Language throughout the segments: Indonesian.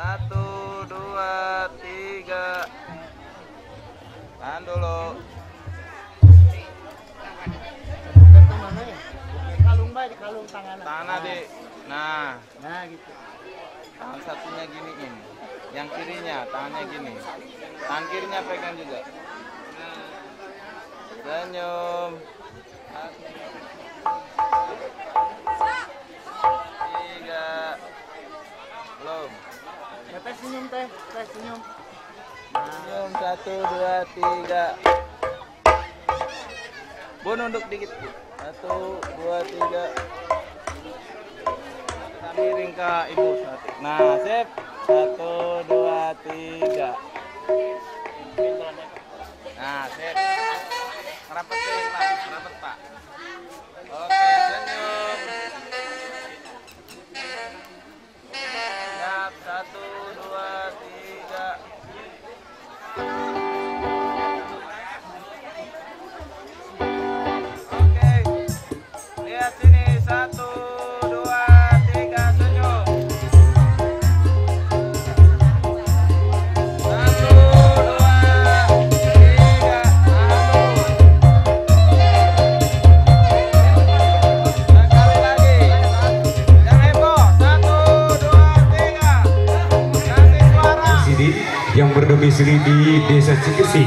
Satu, dua, tiga. Tahan dulu. Kalung baik, kalung tangan. Adik. Nah, Nah gitu. tangan satunya giniin. Yang kirinya, tangannya gini. Tangan kirinya pegang juga. Senyum. Satu dua tiga. Bu nunduk dikit. Satu dua tiga. Miring ke ibu satu. Nah sip. Satu dua tiga. Nah sip. Rapetin pak, rapet pak. Oke senyum. Berdomisili di Desa Cikesi.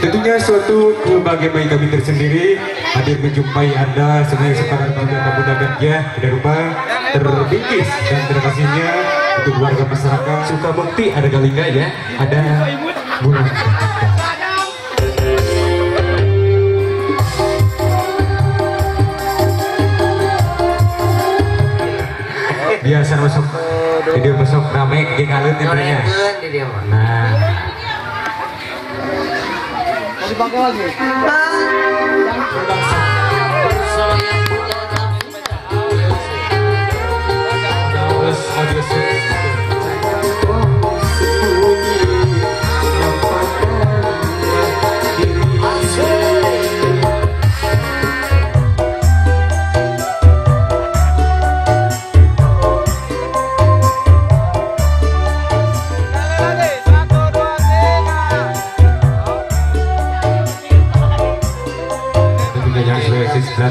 Tentunya suatu kebahagiaan kami tersendiri hadir menjumpai Anda. Sebagai sekarang juga tamu dagatnya tidak lupa terbingkis dan terima kasihnya untuk warga masyarakat. Sukabukti ada Galinga ya. Ada bulan biasa masuk video masuk rame geng alut intinya nah dipakai lagi? terus audio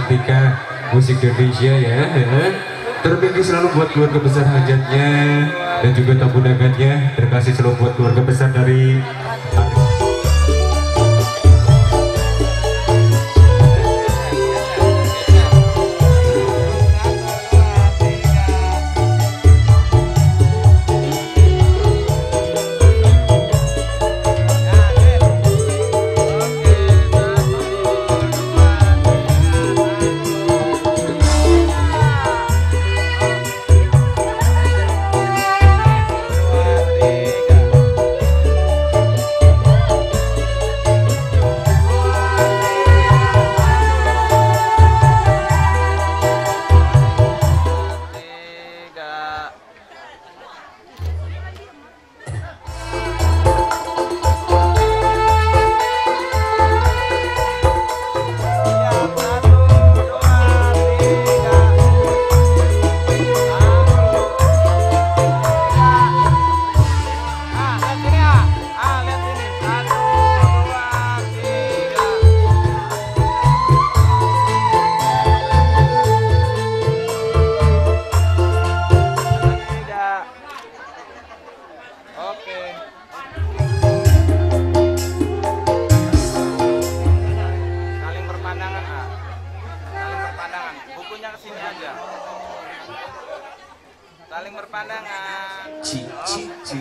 Pratika musik Indonesia ya terpilih selalu buat keluarga besar hajatnya dan juga tamu dagannya. Terkasih selalu buat keluarga besar dari Saling berpandangan. Cici Cici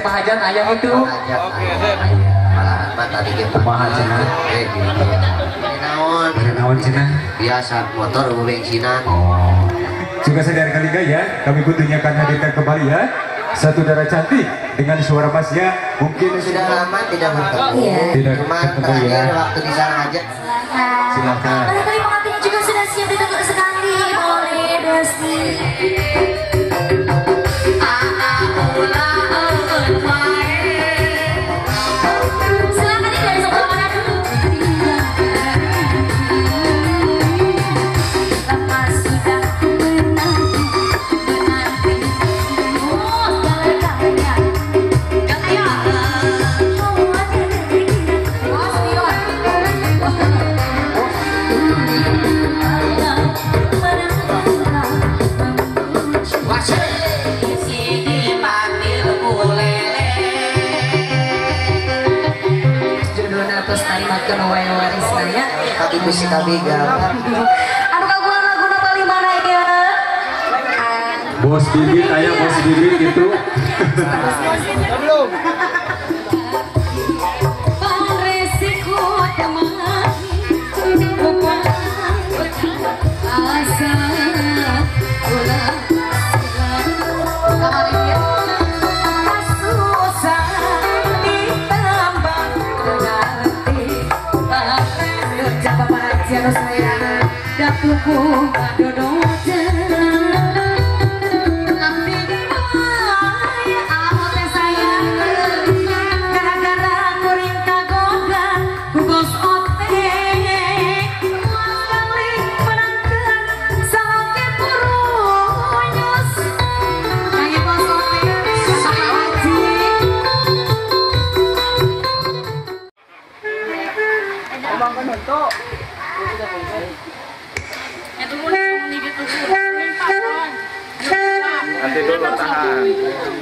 Pak Hajan ayam itu Oke, Dep. Malahan tadi kita Kumaha cenah? Eh, gitu. Naon? Cina Biasa motor bensinan. Oh Juga saudara kaliga ya Kami butuhnya akan hadirkan kembali ya Satu darah cantik dengan suara bassnya Mungkin Sudah lama tidak bertemu. Iya. Tidak Cuma ketemu ya. waktu di sana aja. Silakan. Barangkali pengantinnya juga sudah siap ditunggu sekali oleh Desti. Tapi gambar. Anu kagungan lagu bali mana ya? bos bibit ayah bos bibit gitu Belum. Resiko teman jano saya? Dapuku dodojan Nanti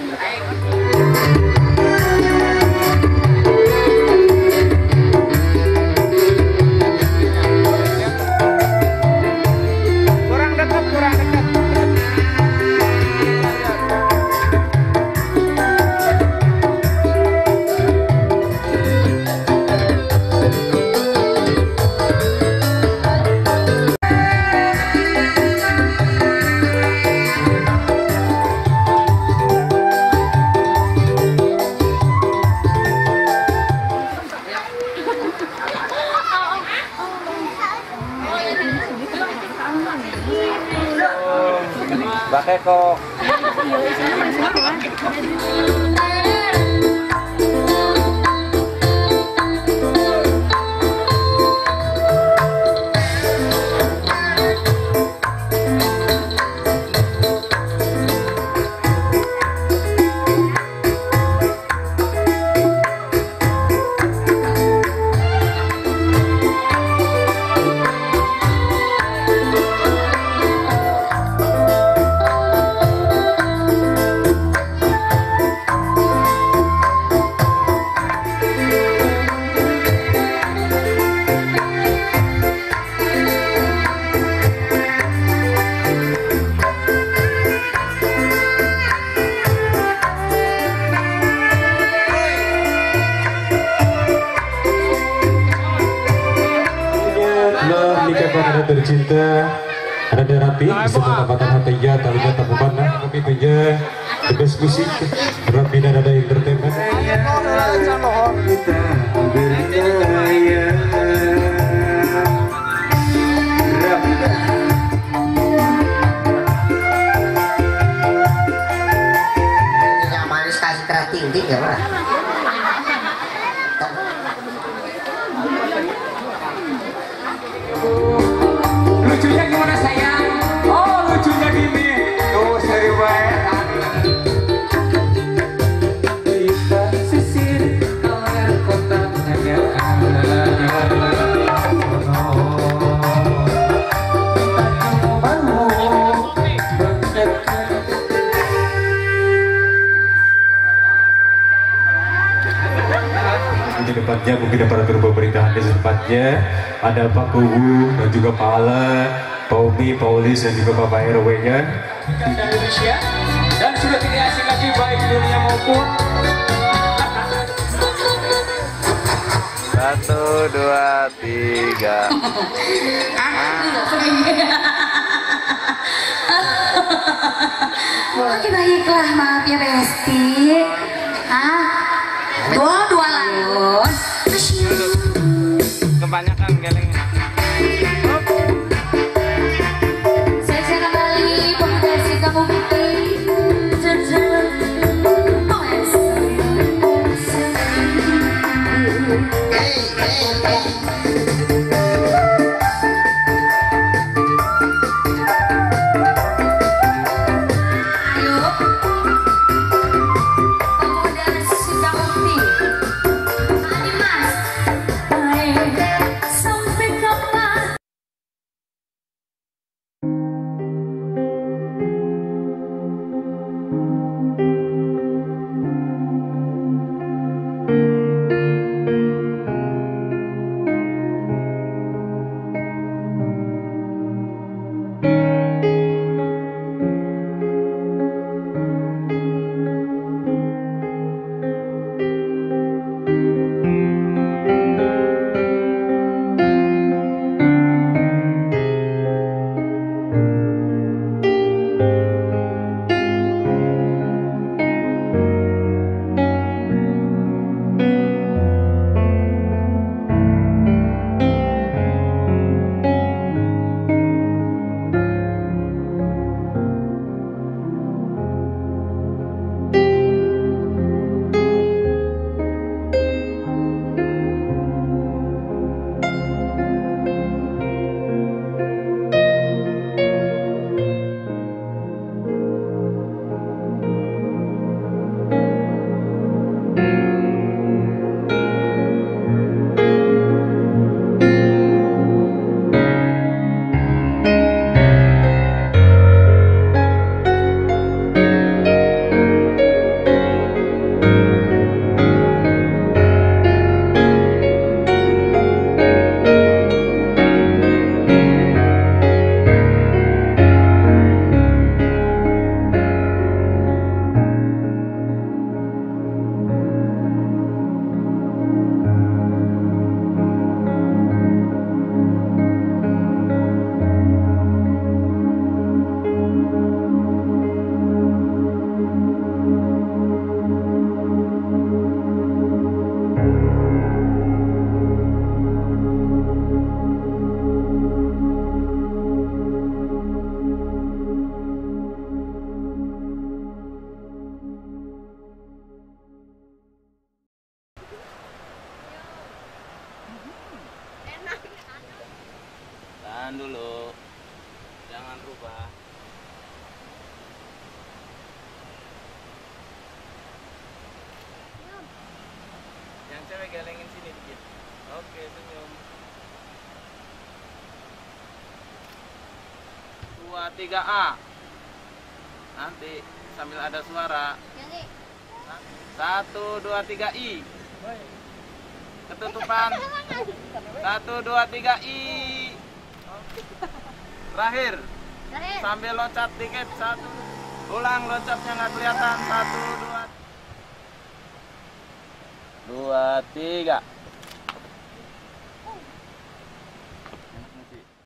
Nikah pada tercinta ada rapi beserta pendapatan hatinya talinya tabukan kami punya the best musik rapi dan ada entertainment. Tinggi ya pak. oh di depannya mungkin aparatur pemerintahan di tempatnya. Ada Pak Kubu dan juga Pak Ala, Pak Olis dan juga Bapak RW nya Indonesia dan sudah tidak asing lagi baik dunia maupun Satu, dua, tiga. Mungkin baiklah maaf ya Besti Ah Dua dua lalu Kebanyakan galingnya. Tahan dulu. Jangan rubah. Yang cewek galengin sini dikit. Oke, senyum. Dua tiga A. Nanti sambil ada suara. Satu dua tiga I. Ketutupan. Satu dua tiga I. Terakhir. Sambil loncat dikit. Satu. Ulang loncatnya nggak kelihatan. Satu, dua. Dua, tiga.